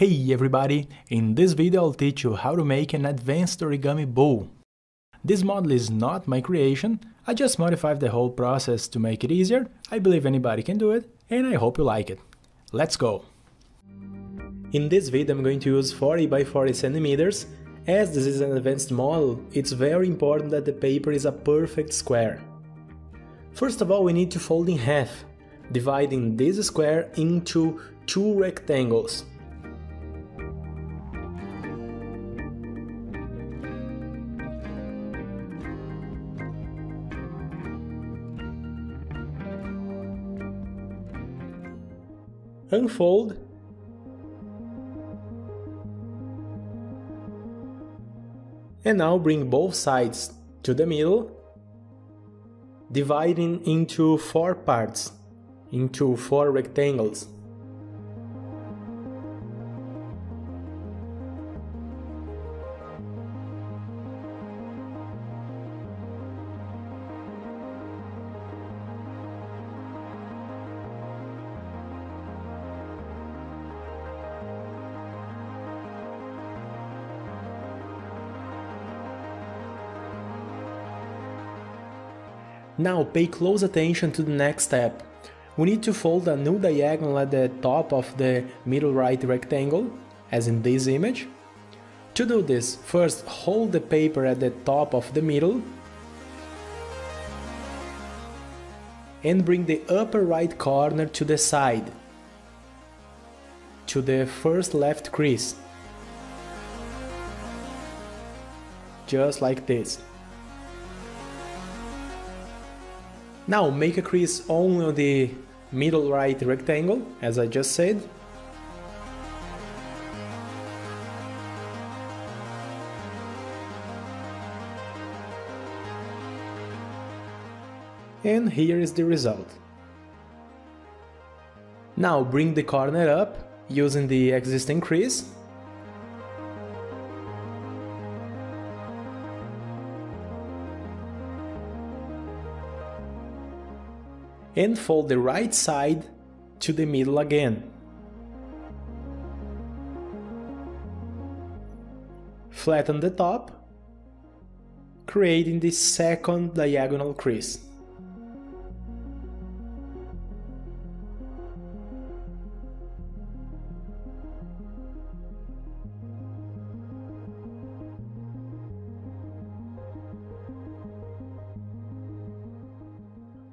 Hey everybody! In this video I'll teach you how to make an advanced origami bow. This model is not my creation, I just modified the whole process to make it easier, I believe anybody can do it, and I hope you like it. Let's go! In this video I'm going to use 40 by 40 centimeters. As this is an advanced model, it's very important that the paper is a perfect square. First of all we need to fold in half, dividing this square into two rectangles. Unfold. And now bring both sides to the middle dividing into four parts into four rectangles Now pay close attention to the next step. We need to fold a new diagonal at the top of the middle right rectangle, as in this image. To do this, first hold the paper at the top of the middle and bring the upper right corner to the side, to the first left crease. Just like this. Now make a crease only on the middle right rectangle, as I just said. And here is the result. Now bring the corner up using the existing crease and fold the right side to the middle again. Flatten the top, creating the second diagonal crease.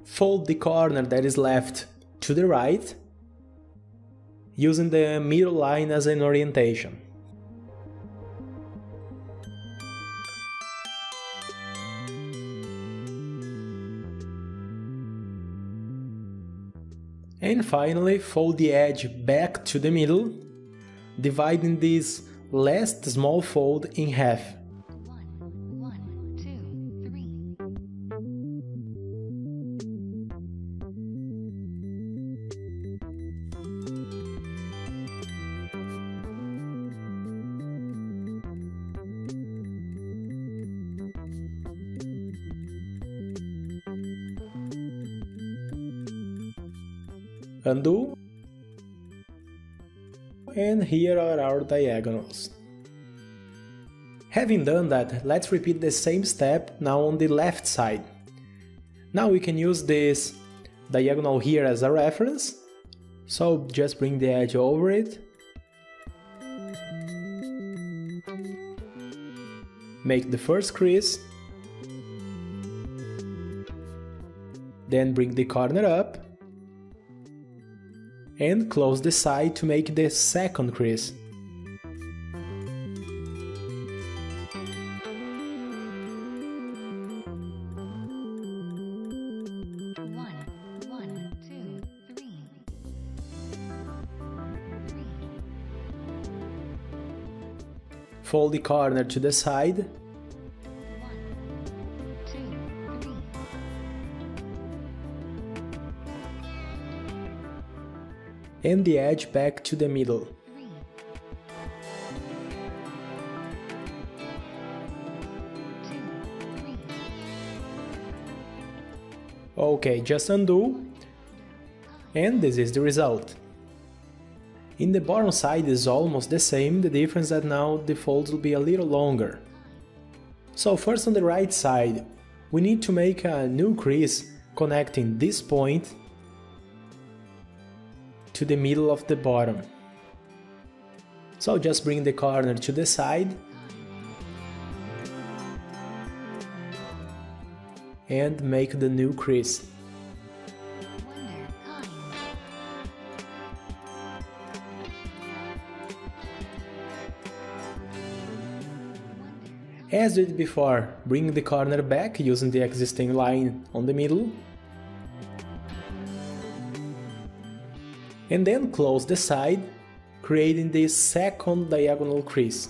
Fold the corner that is left to the right, using the middle line as an orientation. And finally, fold the edge back to the middle, dividing this last small fold in half. Undo and here are our diagonals. Having done that, let's repeat the same step now on the left side. Now we can use this diagonal here as a reference, so just bring the edge over it, make the first crease, then bring the corner up, and close the side to make the second crease. Fold the corner to the side and the edge back to the middle. Okay, just undo and this is the result. In the bottom side is almost the same, the difference that now the folds will be a little longer. So first on the right side, we need to make a new crease connecting this point to the middle of the bottom. So just bring the corner to the side and make the new crease. As we did before, bring the corner back using the existing line on the middle. And then close the side, creating the second diagonal crease.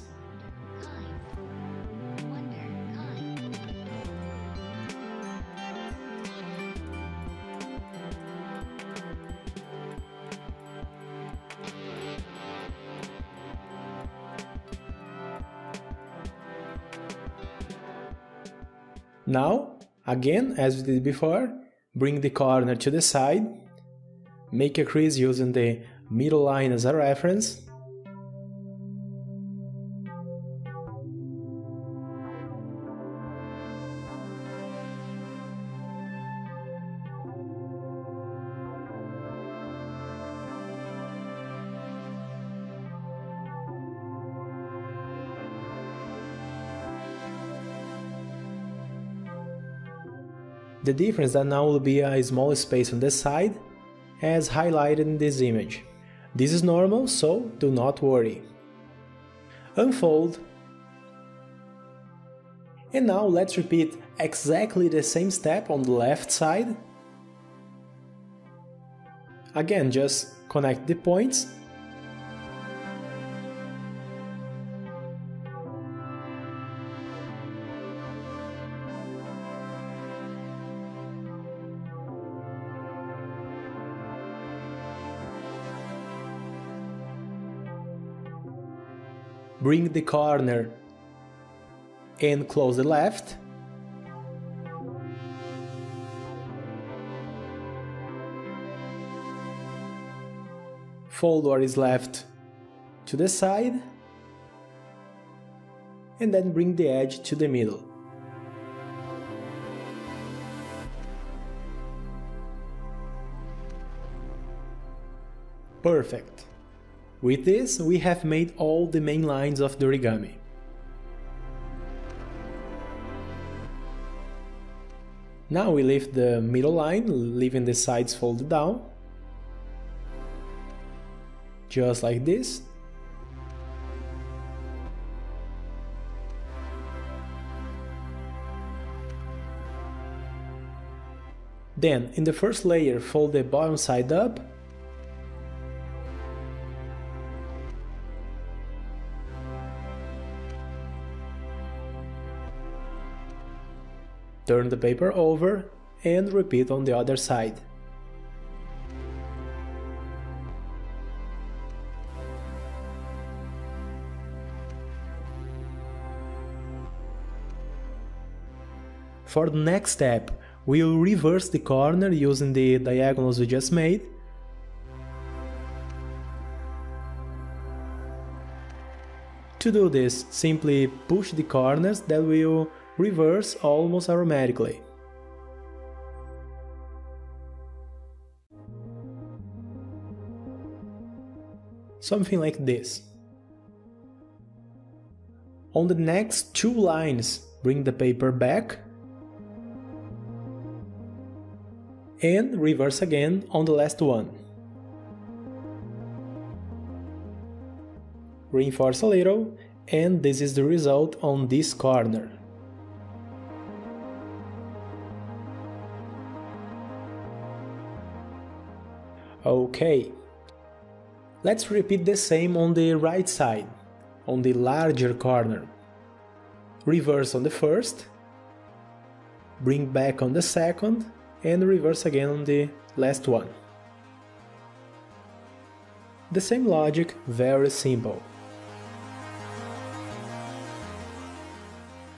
Now, again, as we did before, bring the corner to the side, make a crease using the middle line. As a reference, The difference that now will be a small space on the side as highlighted in this image. This is normal, so do not worry. Unfold. And now let's repeat exactly the same step on the left side. Again, just connect the points bring the corner and close the left. Fold what is left to the side and then bring the edge to the middle. Perfect. With this, we have made all the main lines of the origami. Now we lift the middle line, leaving the sides folded down. Just like this. Then, in the first layer, fold the bottom side up Turn the paper over and repeat on the other side. For the next step, we'll reverse the corner using the diagonals we just made. To do this, simply push the corners that will reverse almost automatically. Something like this. On the next two lines, bring the paper back and reverse again on the last one. Reinforce a little and this is the result on this corner. Okay. Let's repeat the same on the right side, on the larger corner. Reverse on the first, bring back on the second, and reverse again on the last one. The same logic, very simple.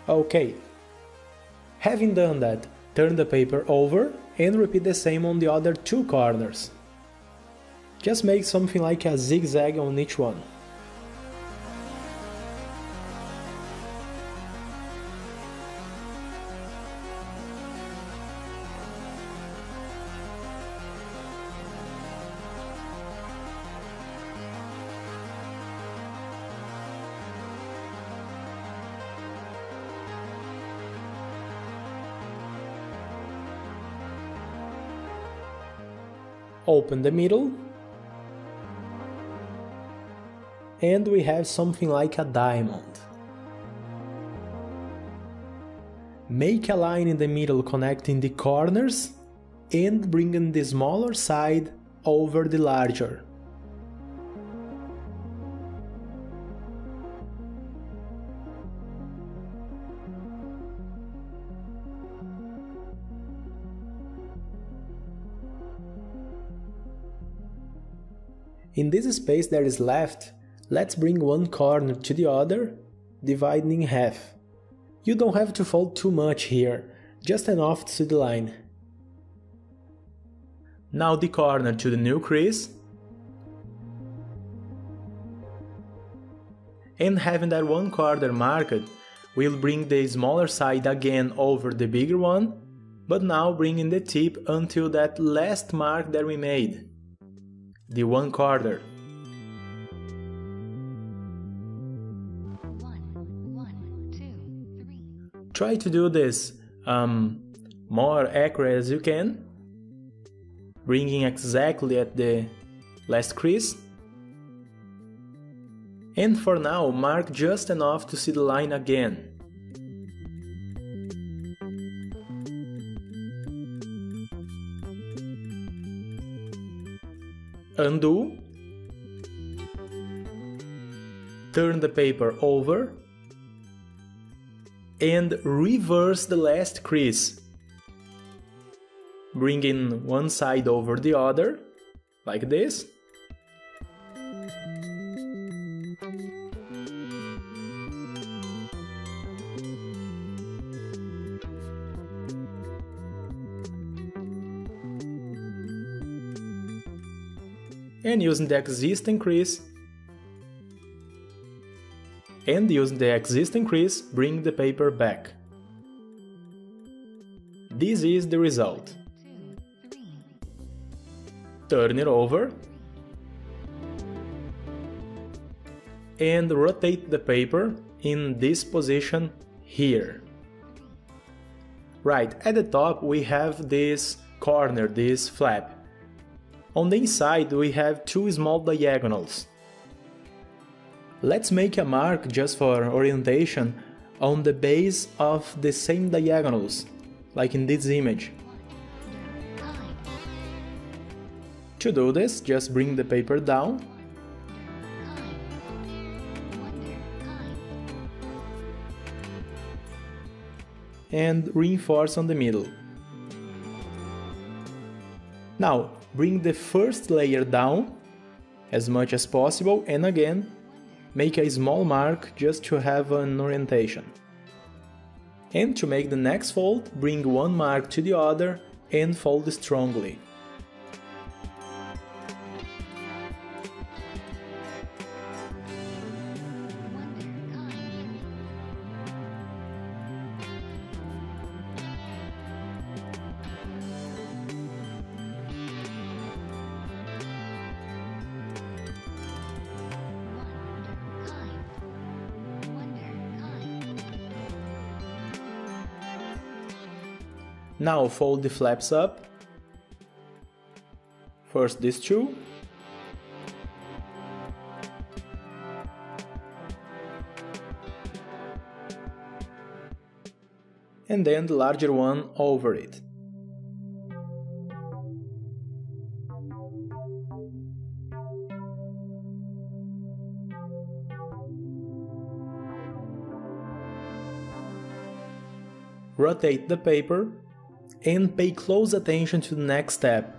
Okay. Having done that, turn the paper over and repeat the same on the other two corners. Just make something like a zigzag on each one. open the middle and we have something like a diamond. Make a line in the middle connecting the corners and bringing the smaller side over the larger. In this space that is left, let's bring one corner to the other, dividing in half. You don't have to fold too much here, just enough to the line. Now the corner to the new crease. And having that one corner marked, we'll bring the smaller side again over the bigger one, but now bringing the tip until that last mark that we made the one quarter. Try to do this um, more accurate as you can, bringing exactly at the last crease. And for now, mark just enough to see the line again. undo, turn the paper over, and reverse the last crease. Bringing one side over the other, like this. and using the existing crease and using the existing crease bring the paper back. This is the result. Turn it over and rotate the paper in this position here. Right, at the top we have this corner, this flap. On the inside we have two small diagonals. Let's make a mark just for orientation on the base of the same diagonals, like in this image. To do this, just bring the paper down and reinforce on the middle. Now, bring the first layer down as much as possible and again make a small mark just to have an orientation. And to make the next fold, bring one mark to the other and fold strongly. Now fold the flaps up. First these two. And then the larger one over it. Rotate the paper and pay close attention to the next step.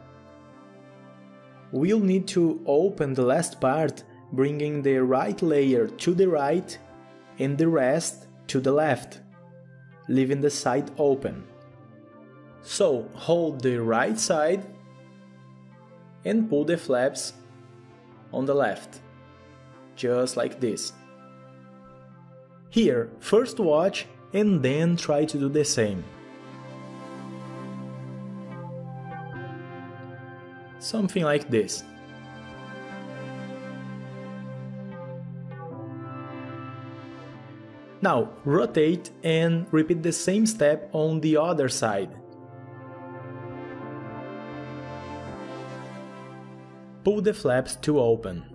We'll need to open the last part, bringing the right layer to the right and the rest to the left, leaving the side open. So hold the right side and pull the flaps on the left, just like this. Here, first watch and then try to do the same. Something like this. Now, rotate and repeat the same step on the other side. Pull the flaps to open.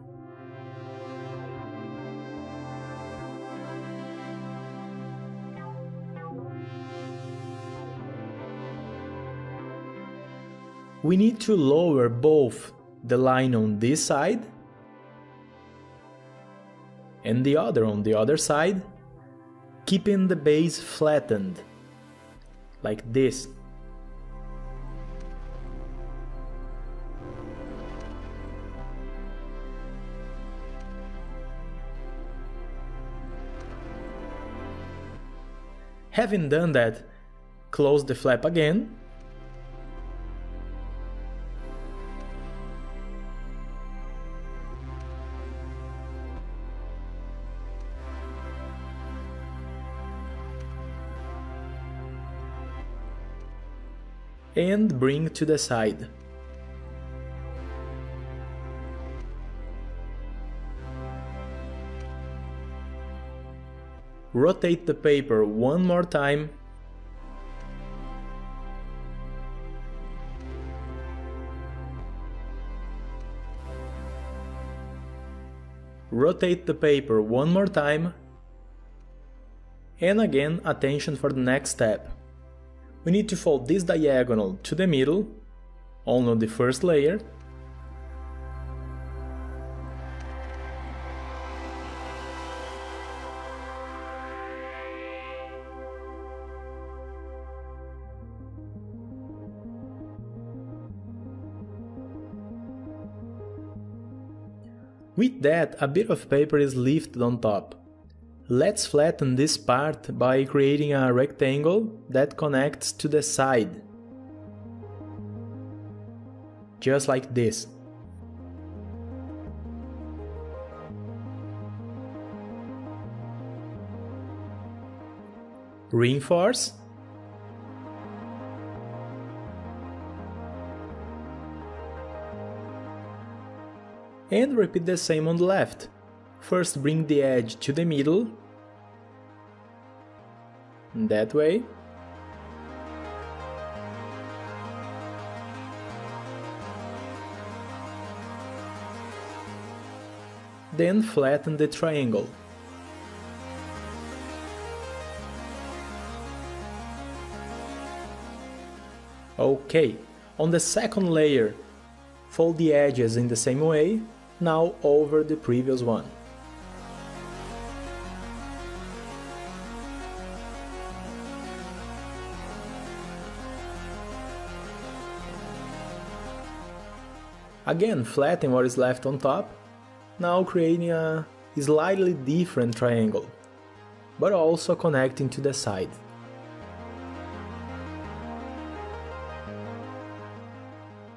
We need to lower both the line on this side and the other on the other side keeping the base flattened, like this. Having done that, close the flap again and bring to the side. Rotate the paper one more time. Rotate the paper one more time. And again attention for the next step we need to fold this diagonal to the middle, only on the first layer, With that, a bit of paper is lifted on top. Let's flatten this part by creating a rectangle that connects to the side. Just like this. Reinforce. And repeat the same on the left. First bring the edge to the middle, that way. Then flatten the triangle. Okay, on the second layer, fold the edges in the same way, now over the previous one. Again, flatten what is left on top, now creating a slightly different triangle, but also connecting to the side.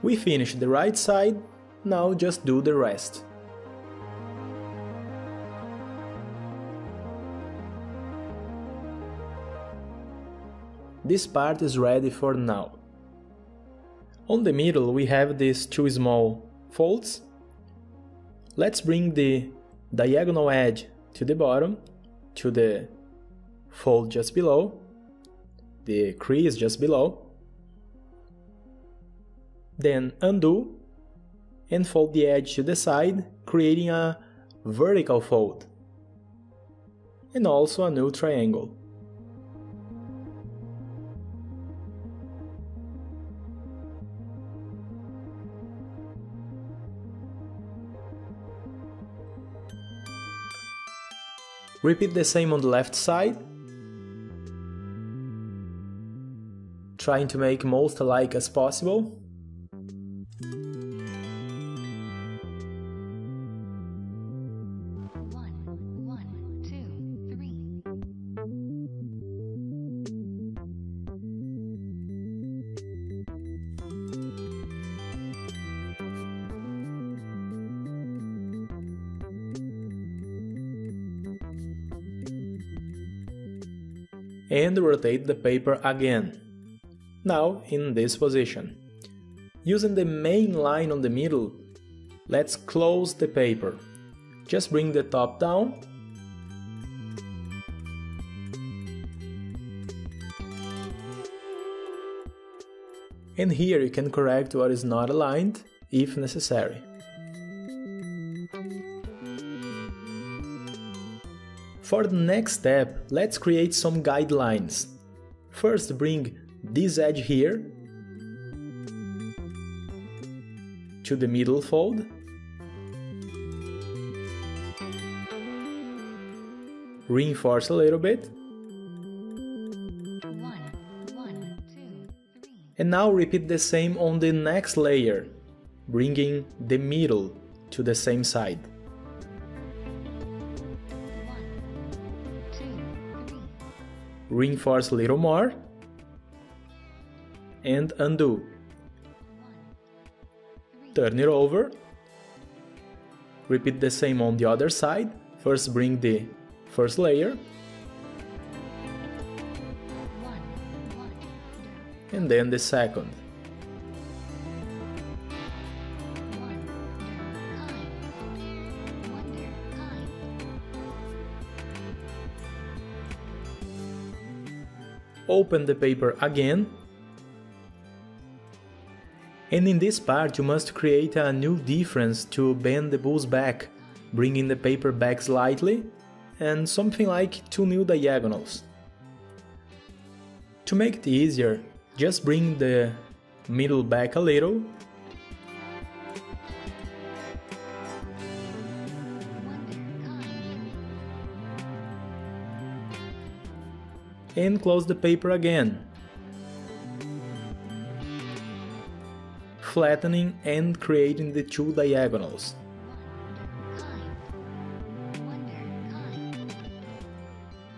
We finished the right side, now just do the rest. This part is ready for now. On the middle we have these two small folds. Let's bring the diagonal edge to the bottom, to the fold just below, the crease just below. Then undo and fold the edge to the side, creating a vertical fold and also a new triangle. Repeat the same on the left side, trying to make most alike as possible. Rotate the paper again. Now in this position. Using the main line on the middle, let's close the paper. Just bring the top down and here you can correct what is not aligned if necessary. For the next step, let's create some guidelines. First bring this edge here to the middle fold. Reinforce a little bit And now repeat the same on the next layer, bringing the middle to the same side. Reinforce a little more and undo. Turn it over. Repeat the same on the other side. First bring the first layer and then the second. Open the paper again and in this part you must create a new difference to bend the bull's back, bringing the paper back slightly and something like two new diagonals. To make it easier, just bring the middle back a little. And close the paper again. Flattening and creating the two diagonals.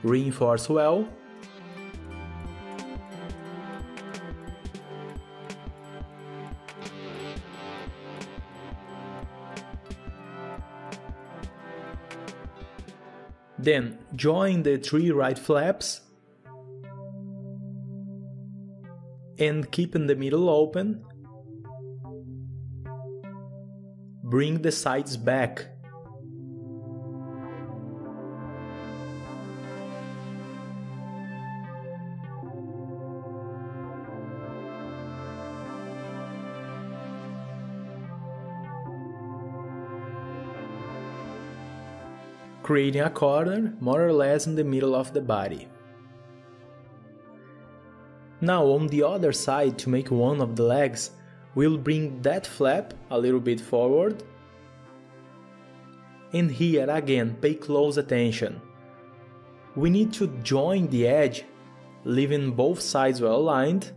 Reinforce well Then join the three right flaps and keeping the middle open. Bring the sides back creating a corner more or less in the middle of the body. Now on the other side to make one of the legs, we'll bring that flap a little bit forward. And here again, pay close attention. We need to join the edge, leaving both sides well aligned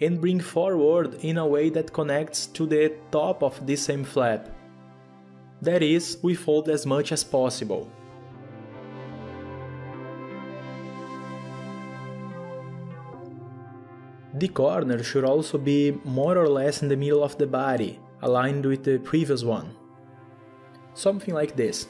and bring forward in a way that connects to the top of this same flap. That is, we fold as much as possible. The corner should also be more or less in the middle of the body, aligned with the previous one. Something like this.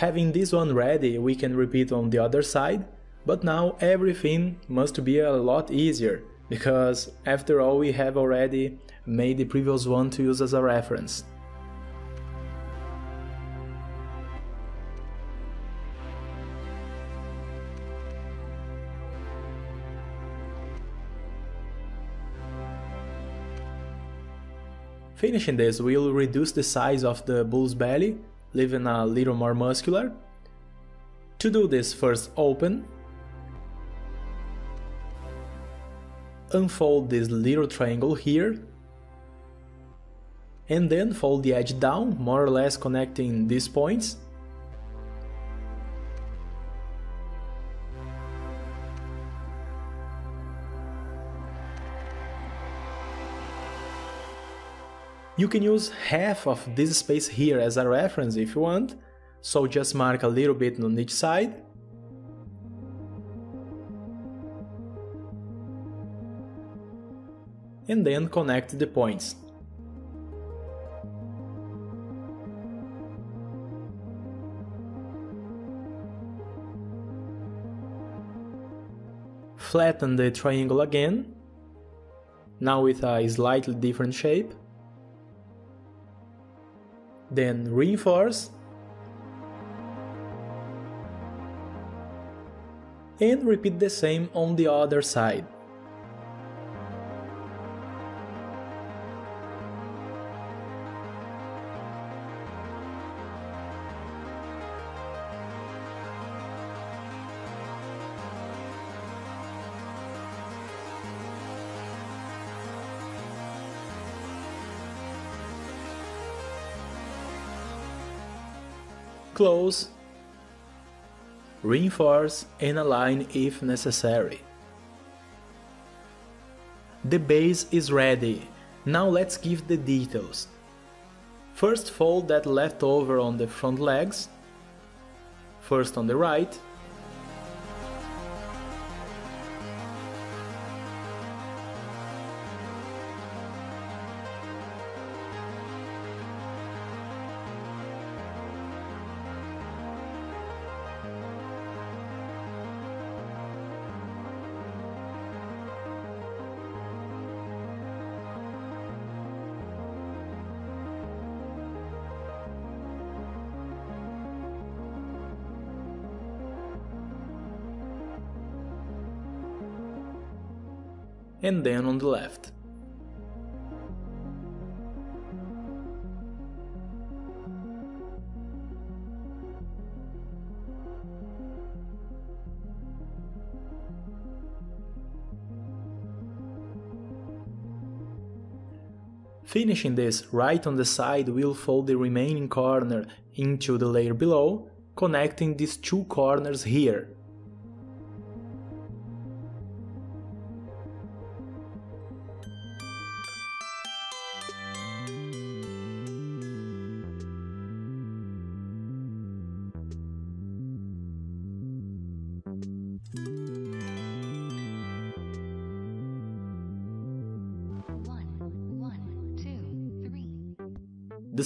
Having this one ready, we can repeat on the other side, but now everything must be a lot easier, because after all we have already made the previous one to use as a reference. Finishing this, we'll reduce the size of the bull's belly leaving a little more muscular. To do this, first open, unfold this little triangle here, and then fold the edge down, more or less connecting these points, You can use half of this space here as a reference if you want, so just mark a little bit on each side. And then connect the points. Flatten the triangle again, now with a slightly different shape. Then reinforce and repeat the same on the other side. Close, reinforce and align if necessary. The base is ready, now let's give the details. First fold that left over on the front legs, first on the right, and then on the left. Finishing this, right on the side we'll fold the remaining corner into the layer below, connecting these two corners here.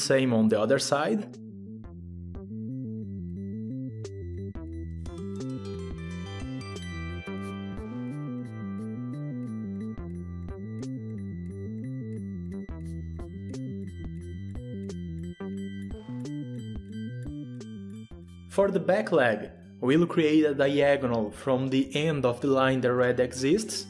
Same on the other side. For the back leg, we'll create a diagonal from the end of the line the red exists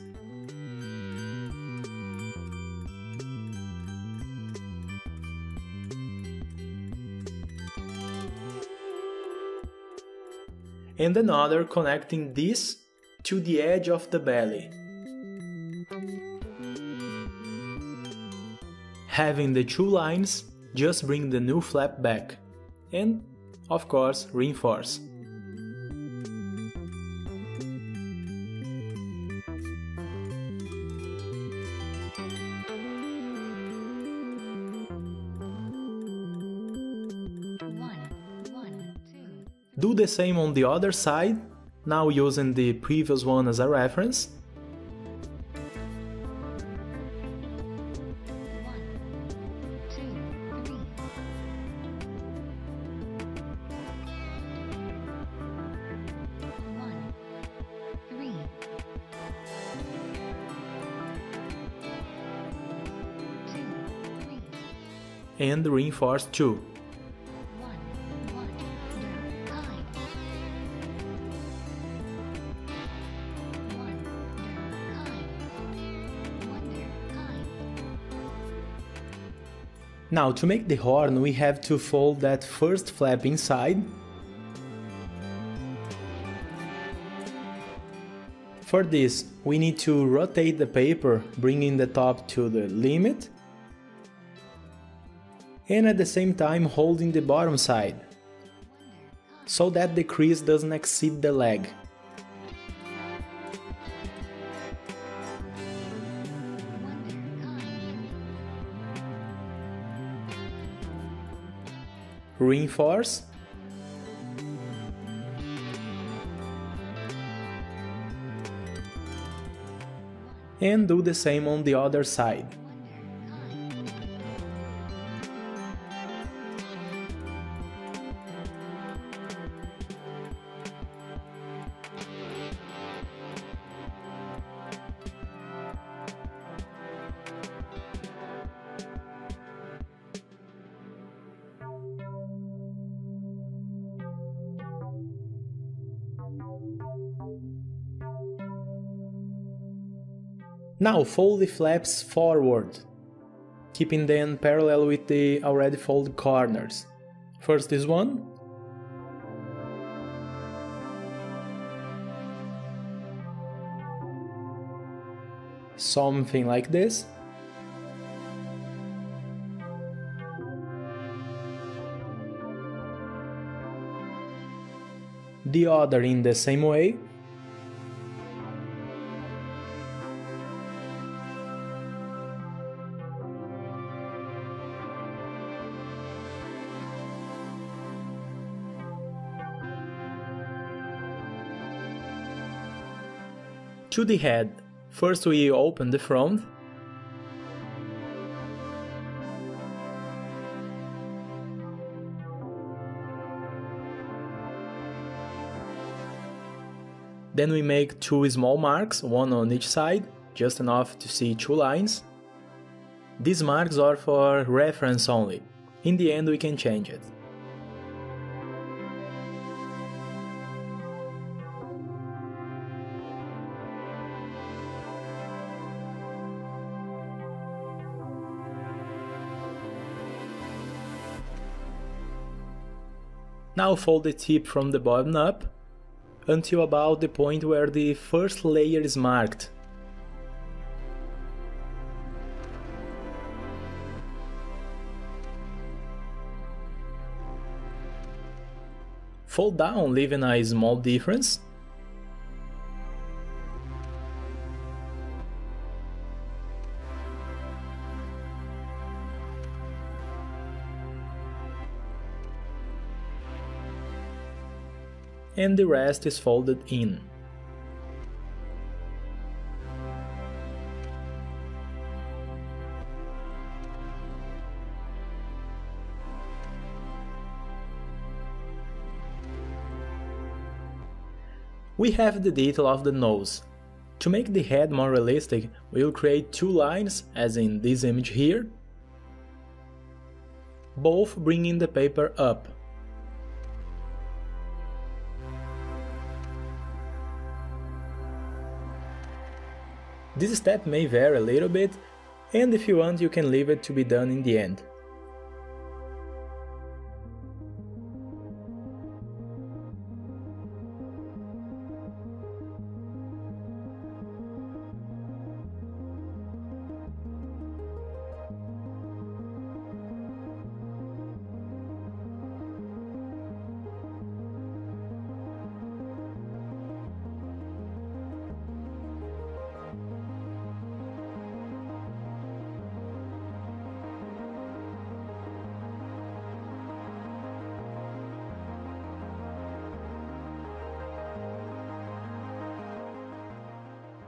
and another connecting this to the edge of the belly. Having the two lines, just bring the new flap back and, of course, reinforce. Do the same on the other side, now using the previous one as a reference. and reinforce 2. Now to make the horn we have to fold that first flap inside. For this we need to rotate the paper bringing the top to the limit and at the same time holding the bottom side so that the crease doesn't exceed the leg. Reinforce. And do the same on the other side. Now fold the flaps forward, keeping them parallel with the already folded corners. First this one. Something like this. The other in the same way. To the head, first we open the front. Then we make two small marks, one on each side, just enough to see two lines. These marks are for reference only. In the end we can change it. Now fold the tip from the bottom up until about the point where the first layer is marked. Fold down leaving a small difference and the rest is folded in. We have the detail of the nose. To make the head more realistic, we'll create two lines, as in this image here, both bringing the paper up. This step may vary a little bit, and if you want you can leave it to be done in the end.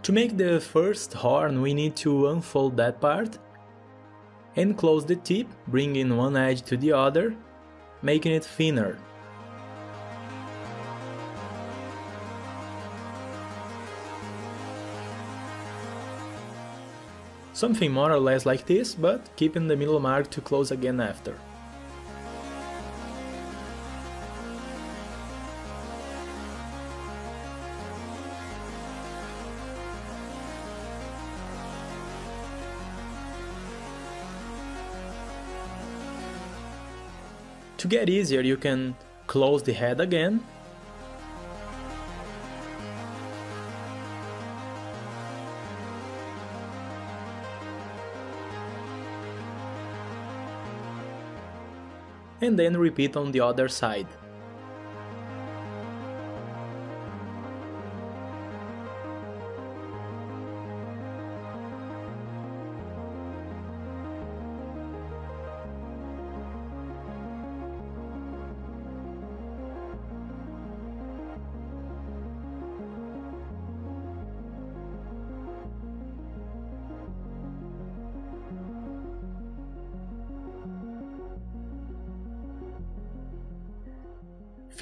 To make the first horn we need to unfold that part and close the tip, bringing one edge to the other, making it thinner. Something more or less like this, but keeping the middle mark to close again after. To get easier, you can close the head again. And then repeat on the other side.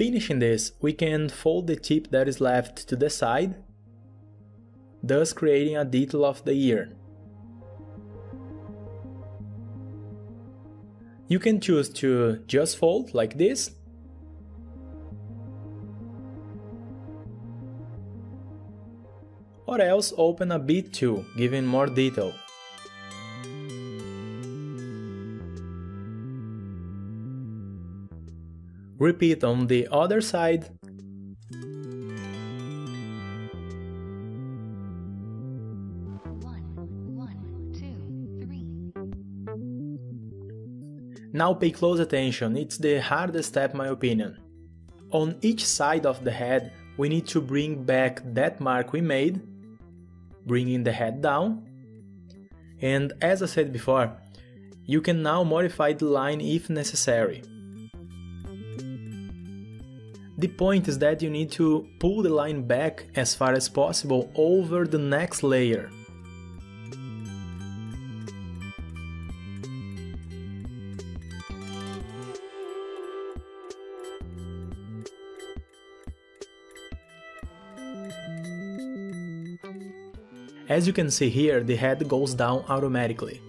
Finishing this, we can fold the tip that is left to the side, thus creating a detail of the ear. You can choose to just fold like this, or else open a bit too, giving more detail. Repeat on the other side. Now pay close attention, it's the hardest step my opinion. On each side of the head, we need to bring back that mark we made, bringing the head down. And as I said before, you can now modify the line if necessary. The point is that you need to pull the line back as far as possible over the next layer. As you can see here, the head goes down automatically.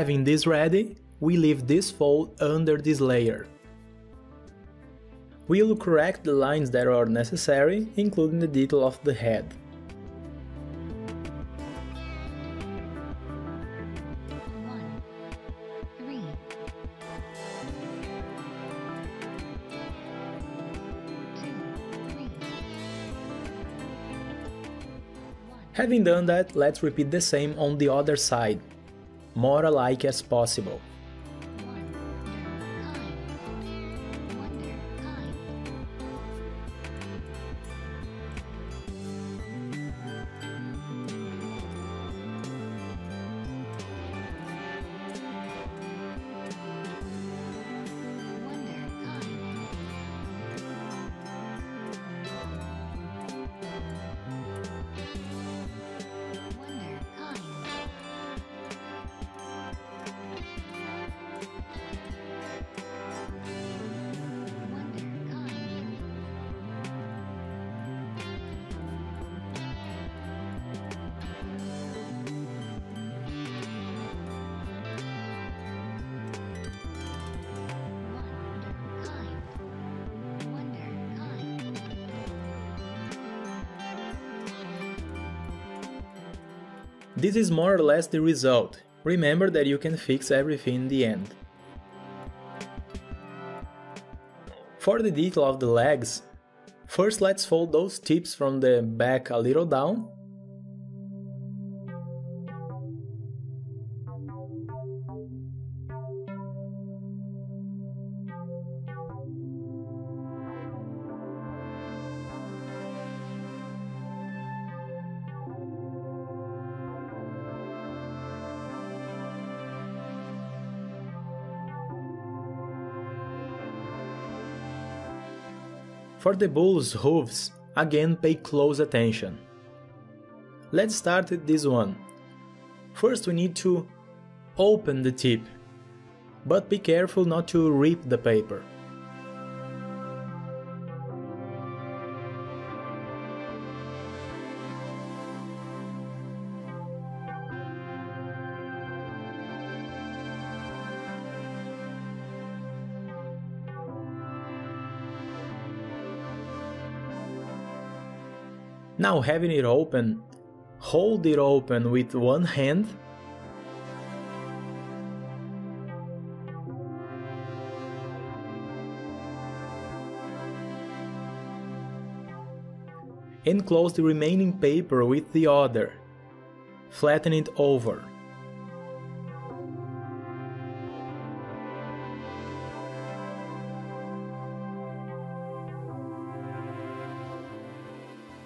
Having this ready, we leave this fold under this layer. We'll correct the lines that are necessary, including the detail of the head. Having done that, let's repeat the same on the other side more alike as possible. This is more or less the result. Remember that you can fix everything in the end. For the detail of the legs, first let's fold those tips from the back a little down For the bull's hooves, again pay close attention. Let's start with this one. First we need to open the tip, but be careful not to rip the paper. Now having it open, hold it open with one hand and close the remaining paper with the other. Flatten it over.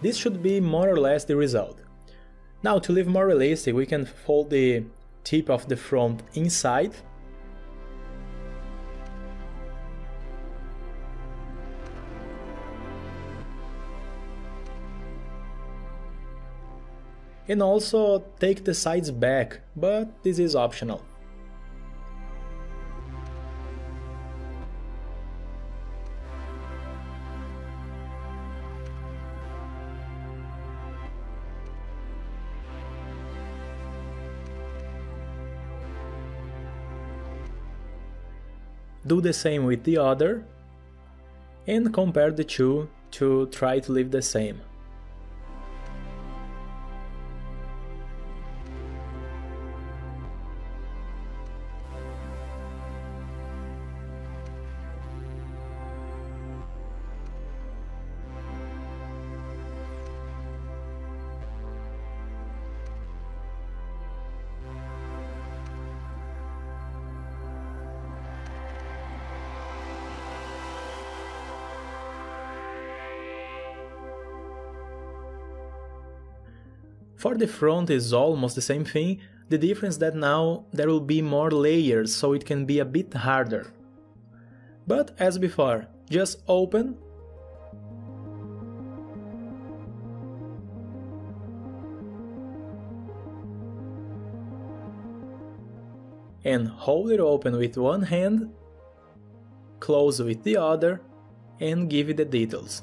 This should be more or less the result. Now to live more realistic, we can fold the tip of the front inside. And also take the sides back, but this is optional. Do the same with the other and compare the two to try to leave the same. The front is almost the same thing, the difference that now there will be more layers so it can be a bit harder. But as before, just open and hold it open with one hand, close with the other and give it the details.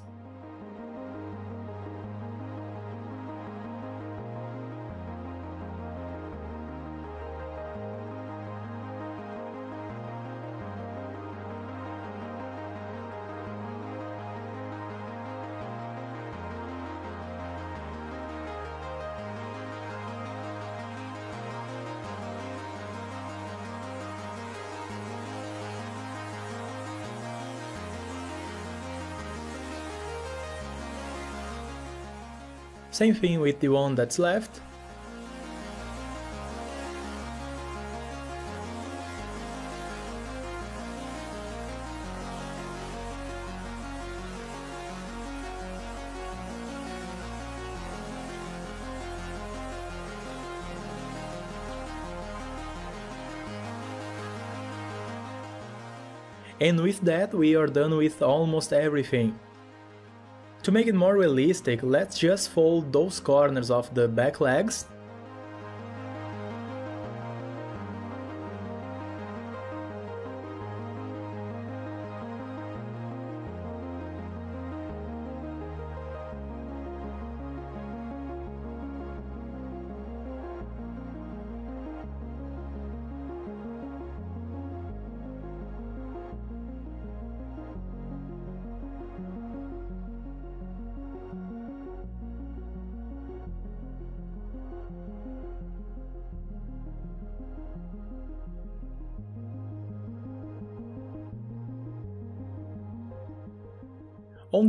Same thing with the one that's left. And with that we are done with almost everything. To make it more realistic, let's just fold those corners of the back legs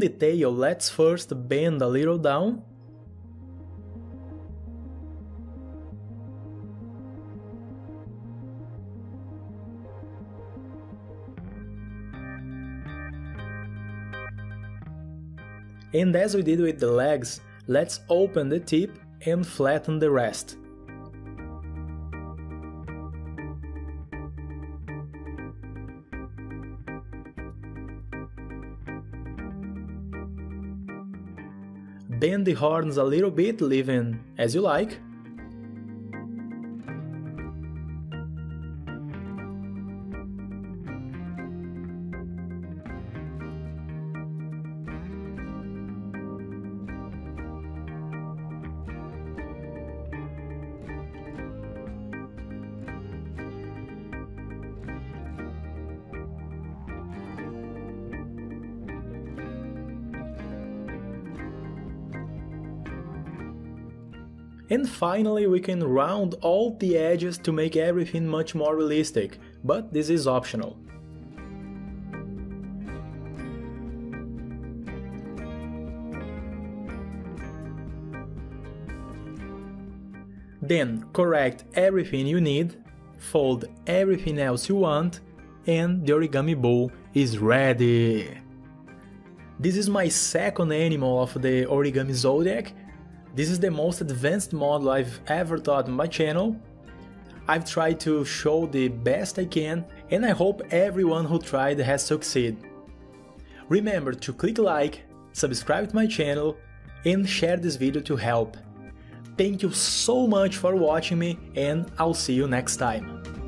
the tail, let's first bend a little down. And as we did with the legs, let's open the tip and flatten the rest. The horns a little bit, leaving as you like. And finally we can round all the edges to make everything much more realistic, but this is optional. Then correct everything you need, fold everything else you want, and the origami bull is ready! This is my second animal of the origami zodiac this is the most advanced model I've ever taught on my channel. I've tried to show the best I can and I hope everyone who tried has succeeded. Remember to click like, subscribe to my channel and share this video to help. Thank you so much for watching me and I'll see you next time.